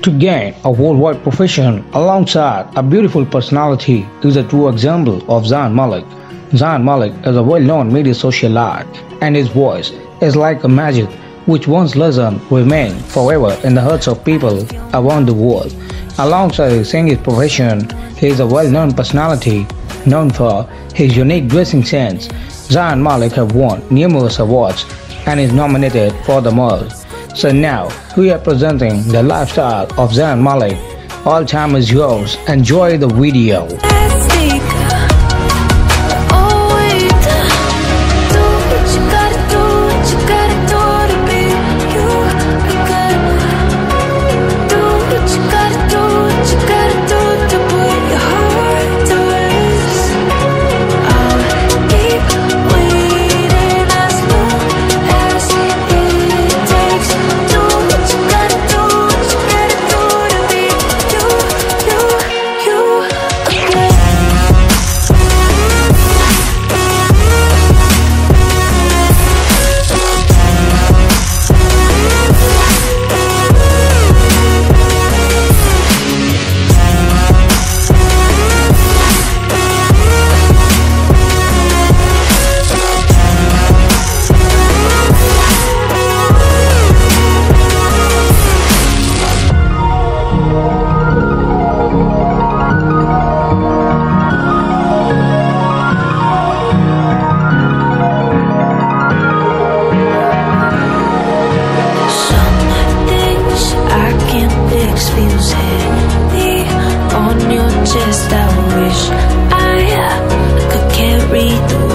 To gain a worldwide profession alongside a beautiful personality is a true example of Zayn Malik. Zayn Malik is a well-known media socialite and his voice is like a magic which once lesson remain forever in the hearts of people around the world. Alongside his singing profession, he is a well-known personality known for his unique dressing sense. Zayn Malik have won numerous awards and is nominated for them all. So now, we are presenting the lifestyle of Zayn Malik. All time is yours. Enjoy the video. just a wish. I uh, could carry the